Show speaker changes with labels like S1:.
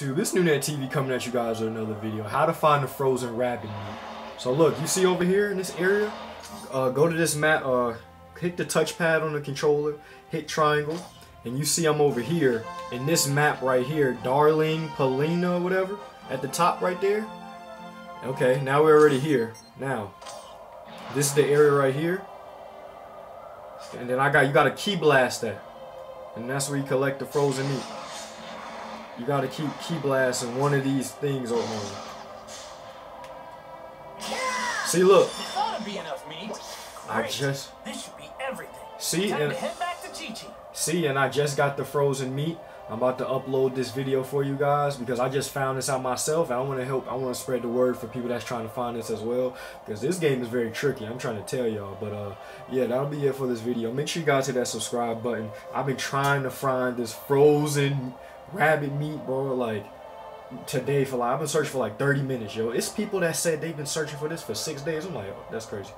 S1: This Nunet TV coming at you guys with another video. How to find the frozen rabbit meat. So look, you see over here in this area, uh, go to this map, uh, hit the touchpad on the controller, hit triangle, and you see I'm over here in this map right here, Darling Polina whatever, at the top right there. Okay, now we're already here. Now, this is the area right here. And then I got, you got to ki blast that. And that's where you collect the frozen meat. You gotta keep ki blasting one of these things on. See, look. I just.
S2: This should be everything.
S1: See, and
S2: to head back to Chi-Chi.
S1: see, and I just got the frozen meat. I'm about to upload this video for you guys because I just found this out myself. And I want to help. I want to spread the word for people that's trying to find this as well because this game is very tricky. I'm trying to tell y'all, but uh, yeah, that'll be it for this video. Make sure you guys hit that subscribe button. I've been trying to find this frozen rabbit meat, bro. Like today for like I've been searching for like 30 minutes, yo. It's people that said they've been searching for this for six days. I'm like, oh, that's crazy.